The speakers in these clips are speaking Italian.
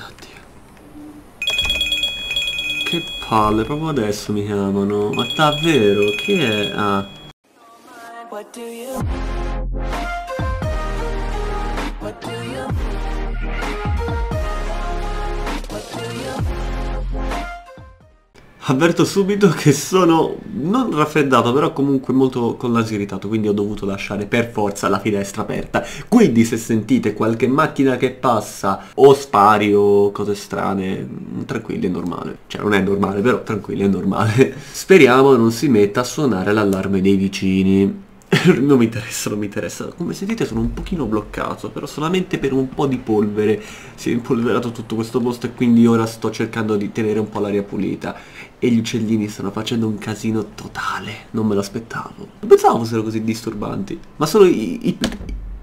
Oddio. Che palle, proprio adesso mi chiamano. Ma davvero? Chi è? Ah. What do you? What do you? Avverto subito che sono non raffreddato, però comunque molto con naso irritato, quindi ho dovuto lasciare per forza la finestra aperta. Quindi se sentite qualche macchina che passa o spari o cose strane, mm, tranquilli, è normale. Cioè non è normale, però tranquilli, è normale. Speriamo non si metta a suonare l'allarme dei vicini. Non mi interessa, non mi interessa. Come sentite sono un pochino bloccato, però solamente per un po' di polvere si è impolverato tutto questo posto e quindi ora sto cercando di tenere un po' l'aria pulita. E gli uccellini stanno facendo un casino totale, non me l'aspettavo. Non pensavo fossero così disturbanti. Ma sono i, i-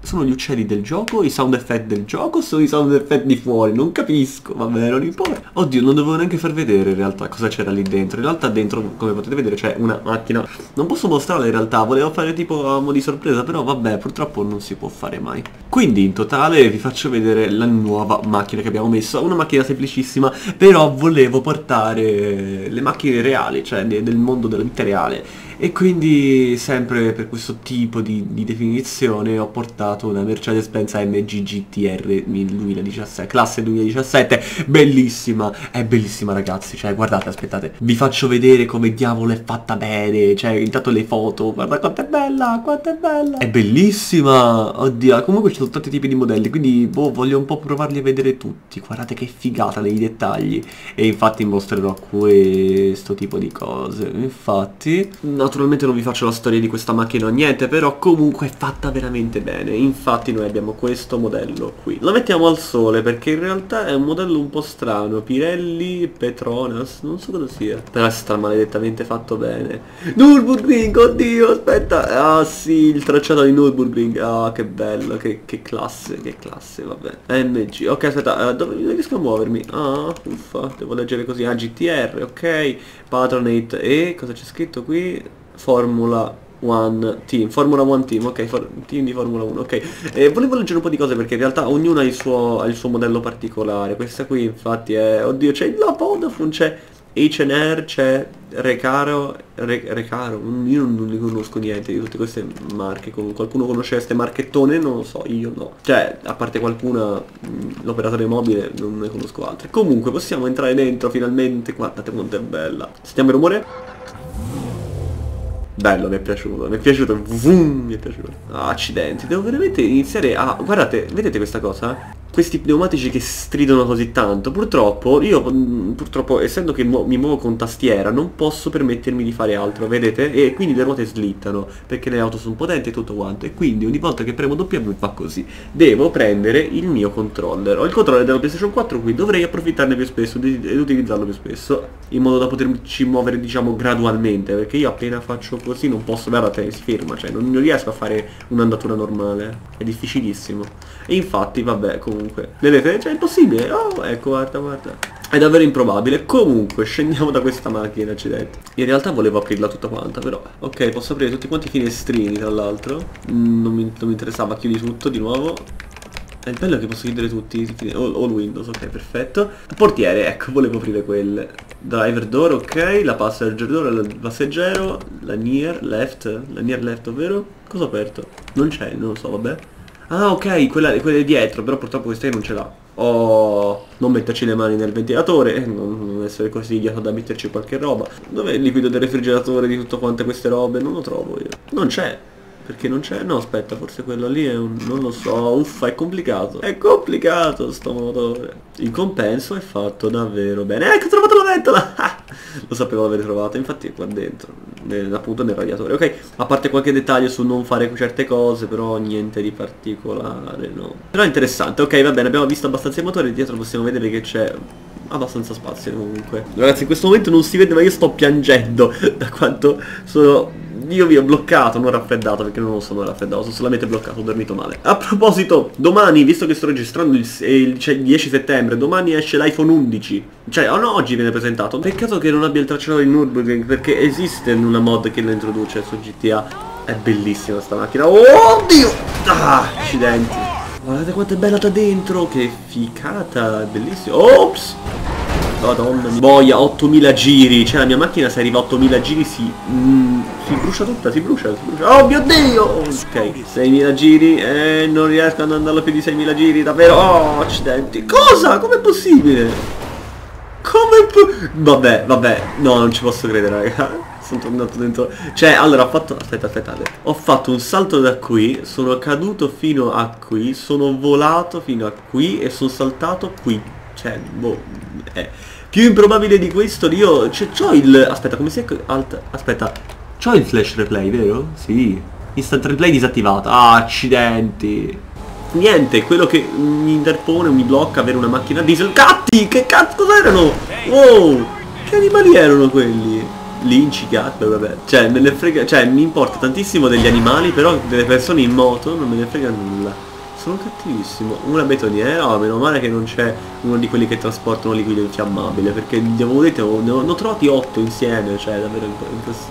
sono gli uccelli del gioco, i sound effect del gioco sono i sound effect di fuori? Non capisco, vabbè, non importa. Oddio, non dovevo neanche far vedere in realtà cosa c'era lì dentro. In realtà dentro, come potete vedere, c'è una macchina. Non posso mostrarla in realtà, volevo fare tipo a mo' di sorpresa, però vabbè, purtroppo non si può fare mai. Quindi in totale vi faccio vedere la nuova macchina che abbiamo messo. Una macchina semplicissima, però volevo portare le macchine reali, cioè de- del mondo della vita reale. E quindi sempre per questo tipo di, di definizione ho portato una Mercedes-Benz AMG GTR 2017, classe 2017, bellissima, è bellissima ragazzi, cioè guardate, aspettate, vi faccio vedere come diavolo è fatta bene, cioè intanto le foto, guarda quanto è bella, quanto è bella, è bellissima, oddio, comunque ci sono tanti tipi di modelli, quindi boh, voglio un po' provarli a vedere tutti, guardate che figata nei dettagli, e infatti mostrerò questo tipo di cose, infatti, naturalmente non vi faccio la storia di questa macchina o niente, però comunque è fatta veramente bene, infatti noi abbiamo questo modello qui, lo mettiamo al sole perché in realtà è un modello un po' strano, Pirelli Petronas, non so cosa sia, però è sta maledettamente fatto bene, Nürburgring, oddio, aspetta, ah sì, il tracciato di Nürburgring, ah che bello, che, che classe, che classe, vabbè, MG, ok aspetta, eh, dove riesco a muovermi, ah, uffa, devo leggere così, ah GTR, ok, Patronate e cosa c'è scritto qui? Formula One Team, Formula One Team, ok, for- team di Formula 1, ok. E volevo leggere un po' di cose perché in realtà ognuno ha il suo, ha il suo modello particolare. Questa qui infatti è, oddio, c'è la Vodafone, c'è H&R, c'è Recaro, Re- Recaro, io non, ne conosco niente di tutte queste marche, qualcuno conosce queste marchettone? Non lo so, io no. Cioè, a parte qualcuna, l'operatore mobile, non ne conosco altre. Comunque, possiamo entrare dentro finalmente, guardate quanto è bella. Sentiamo il rumore? Bello, mi è piaciuto, mi è piaciuto, vum, mi è piaciuto. Ah, accidenti, devo veramente iniziare a... Guardate, vedete questa cosa? Questi pneumatici che stridono così tanto, purtroppo, io mm, purtroppo, essendo che mi muovo con tastiera, non posso permettermi di fare altro, vedete? E quindi le ruote slittano, perché le auto sono potenti e tutto quanto. E quindi ogni volta che premo W fa così. Devo prendere il mio controller. Ho il controller della PlayStation 4 qui, dovrei approfittarne più spesso ed utilizzarlo più spesso, in modo da poterci muovere, diciamo, gradualmente, perché io appena faccio così non posso, guardate, si ferma, cioè non riesco a fare un'andatura normale, è difficilissimo. E infatti, vabbè, comunque, vedete, cioè è impossibile, oh, ecco, guarda, guarda. È davvero improbabile. Comunque, scendiamo da questa macchina, accidenti. In realtà volevo aprirla tutta quanta, però. Ok, posso aprire tutti quanti i finestrini, tra l'altro. Mm, non, non mi interessava, chiudi tutto di nuovo. È il bello che posso chiudere tutti, i fine- all, all Windows, ok, perfetto. Portiere, ecco, volevo aprire quelle. Driver door, ok, la passenger door, il passeggero, la near left, la near left, ovvero? Cosa ho aperto? Non c'è, non lo so, vabbè. Ah, ok, quella, quella dietro, però purtroppo questa qui non ce l'ha. Oh, non metterci le mani nel ventilatore, eh, non, non essere idiota da metterci qualche roba. Dov'è il liquido del refrigeratore di tutte quante queste robe? Non lo trovo io. Non c'è. Perché non c'è? No, aspetta, forse quello lì è un... non lo so, uffa, è complicato. È complicato sto motore. Il compenso è fatto davvero bene. Ecco, ho trovato la ventola! lo sapevo aver trovato, infatti qua dentro, nel- appunto nel radiatore. Ok, a parte qualche dettaglio su non fare certe cose, però niente di particolare, no. Però interessante, ok, va bene, abbiamo visto abbastanza i motori, dietro possiamo vedere che c'è abbastanza spazio comunque. Ragazzi, in questo momento non si vede, ma io sto piangendo da quanto sono... Io vi ho bloccato, non raffreddato, perché non sono raffreddato, sono solamente bloccato, ho dormito male. A proposito, domani, visto che sto registrando il, il- cioè il 10 settembre, domani esce l'iPhone 11. Cioè, oh no, oggi viene presentato. Peccato che non abbia il tracciato di Nürburgring, perché esiste una mod che lo introduce su GTA. È bellissima sta macchina. Oh, Dio! Ah, accidenti. Guardate quanto è bella da dentro, che ficata, bellissimo. Ops! Madonna mia. Boia, 8000 giri, cioè la mia macchina se arriva a 8000 giri si... mm, si brucia tutta, si brucia, si brucia. Oh mio dio! Ok, 6000 giri, eh, non riesco ad andare più di 6000 giri, davvero, oh, accidenti. Cosa? Com'è possibile? Come po- Vabbè, vabbè, no, non ci posso credere, raga. Sono tornato dentro. Cioè, allora ho fatto. Aspetta, aspettate. Ho fatto un salto da qui, sono caduto fino a qui, sono volato fino a qui e sono saltato qui. Cioè, boh. È più improbabile di questo io. C'ho il. Aspetta, come si è. Alt... Aspetta. C'ho il flash replay, vero? Sì. Instant replay disattivato. Ah, accidenti. Niente, quello che mi interpone, mi blocca avere una macchina diesel. Gatti! Che cazzo cos'erano? Wow! Che animali erano quelli? Linci, gatti, vabbè. Cioè, me ne frega. Cioè, mi importa tantissimo degli animali, però delle persone in moto non me ne frega nulla. Sono cattivissimo. Una betoniera, oh, meno male che non c'è uno di quelli che trasportano liquido infiammabile, perché devo dire, ne ho, trovati otto insieme, cioè davvero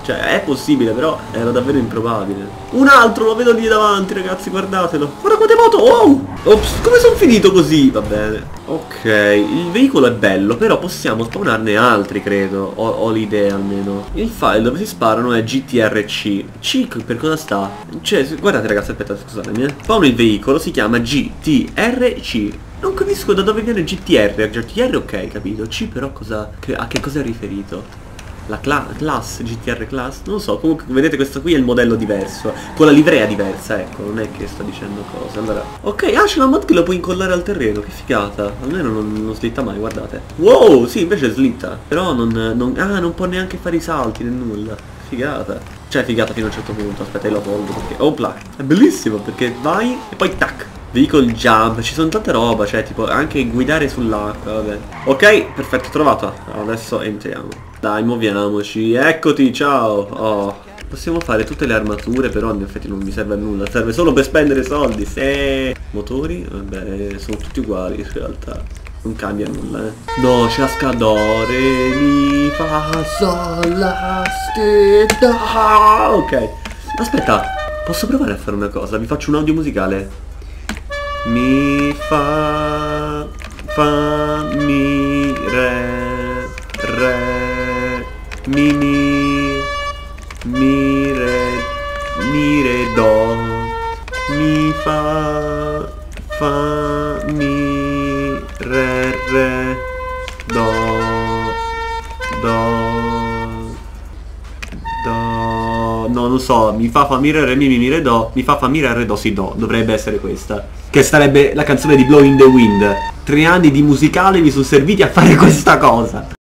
cioè, è possibile, però era davvero improbabile. Un altro, lo vedo lì davanti, ragazzi, guardatelo. Guarda quante moto! Oh! Ops, come sono finito così? Va bene. Ok, il veicolo è bello, però possiamo spawnarne altri, credo. Ho, ho l'idea almeno. Il file dove si sparano è GTRC. C per cosa sta? Cioè, guardate ragazzi, aspetta, scusatemi. Eh. Spawn il veicolo si chiama GTRC. Non capisco da dove viene GTR. GTR ok, capito. C però cosa. a che cosa è riferito? La cla- class, GTR class? Non lo so, comunque vedete questo qui è il modello diverso, con la livrea diversa, ecco, non è che sto dicendo cose. Allora, ok, ah c'è una mod che lo puoi incollare al terreno, che figata, almeno non, non slitta mai, guardate. Wow, sì, invece slitta, però non, non- ah, non può neanche fare i salti né nulla, figata. Cioè figata fino a un certo punto, aspetta io lo tolgo perché, opla, è bellissimo perché vai e poi tac. Vehicle jump, ci sono tante roba, cioè tipo anche guidare sull'acqua, vabbè. Ok, perfetto, trovato. Adesso entriamo. Dai, muoviamoci. Eccoti, ciao. Oh. Possiamo fare tutte le armature, però in effetti non mi serve a nulla, serve solo per spendere soldi. Se... Motori? Vabbè, sono tutti uguali in realtà. Non cambia nulla, eh. No, c'è la scadore, mi fa sol, la, stella. Ok. Aspetta, posso provare a fare una cosa? Vi faccio un audio musicale. Mi fa fa mi do no non so mi fa fa mi re mi mi mi re do mi fa fa mi re re do si do dovrebbe essere questa che sarebbe la canzone di Blow in the Wind. Tre anni di musicale mi sono serviti a fare questa cosa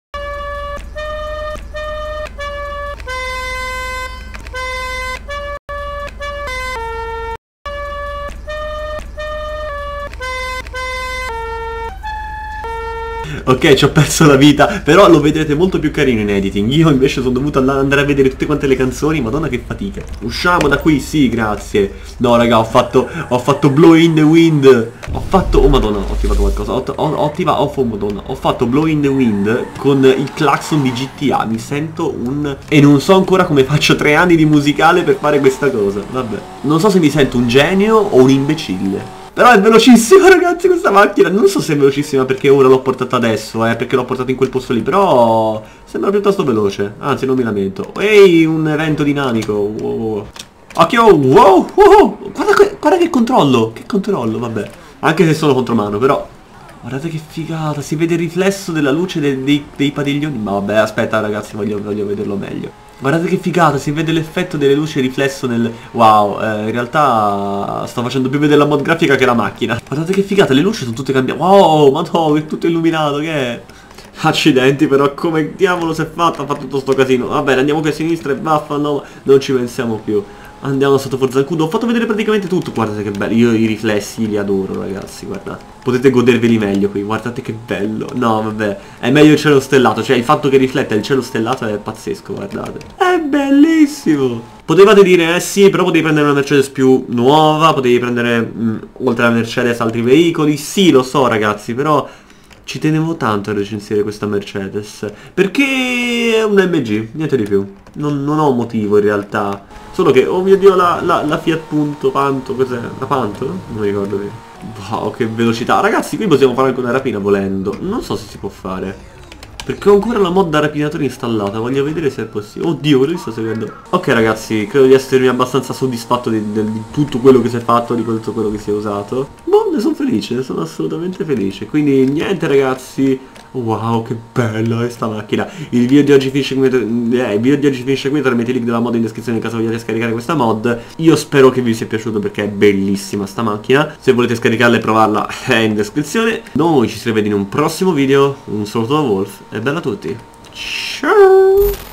Ok, ci ho perso la vita, però lo vedrete molto più carino in editing. Io invece sono dovuto andare a vedere tutte quante le canzoni, madonna che fatica. Usciamo da qui, sì, grazie. No, raga, ho fatto, ho fatto Blow in the Wind. Ho fatto, oh madonna, ho attivato qualcosa. Ho, ho, ho attivato, oh, oh, madonna. Ho fatto Blow in the Wind con il clacson di GTA. Mi sento un... E non so ancora come faccio tre anni di musicale per fare questa cosa. Vabbè. Non so se mi sento un genio o un imbecille. Però è velocissima ragazzi questa macchina. Non so se è velocissima perché ora l'ho portata adesso eh, Perché l'ho portata in quel posto lì Però sembra piuttosto veloce. Anzi non mi lamento. Ehi un evento dinamico. Wow. Occhio. Wow, wow. Guarda, guarda che controllo. Che controllo vabbè. Anche se sono contromano però. Guardate che figata. Si vede il riflesso della luce de- dei, dei padiglioni. Ma vabbè aspetta ragazzi voglio, voglio vederlo meglio Guardate che figata, si vede l'effetto delle luci riflesso nel... Wow, eh, in realtà sto facendo più vedere la mod grafica che la macchina. Guardate che figata, le luci sono tutte cambiate. Wow, ma no, è tutto illuminato, che è? Accidenti però, come diavolo si è fatto? Ha fatto tutto sto casino. Vabbè, andiamo qui a sinistra e vaffanno, non ci pensiamo più. Andiamo sotto Forza Cudo, ho fatto vedere praticamente tutto, guardate che bello, io i riflessi li adoro ragazzi, guardate. Potete goderveli meglio qui, guardate che bello. No, vabbè, è meglio il cielo stellato, cioè il fatto che rifletta il cielo stellato è pazzesco, guardate. È bellissimo! Potevate dire, eh sì, però potevi prendere una Mercedes più nuova, potevi prendere, mh, oltre alla Mercedes, altri veicoli. Sì, lo so ragazzi, però ci tenevo tanto a recensire questa Mercedes. Perché è un MG, niente di più. Non, non ho motivo in realtà. Solo che, oh mio dio, la, la, la Fiat Punto, Panto, cos'è? La Panto? Non mi ricordo più. Wow, che velocità. Ragazzi, qui possiamo fare anche una rapina volendo. Non so se si può fare. Perché ho ancora la mod da rapinatore installata, voglio vedere se è possibile. Oddio, quello li sto seguendo. Ok ragazzi, credo di essermi abbastanza soddisfatto di, di- di tutto quello che si è fatto, di tutto quello che si è usato. Boh, felice, sono assolutamente felice. Quindi niente ragazzi. Wow, che bella questa macchina. Il video di oggi finisce qui. Eh, il video di oggi finisce qui, trovate il link della mod in descrizione in caso vogliate scaricare questa mod. Io spero che vi sia piaciuto perché è bellissima sta macchina. Se volete scaricarla e provarla è in descrizione. Noi ci si rivede in un prossimo video. Un saluto da Wolf e bella a tutti. Ciao!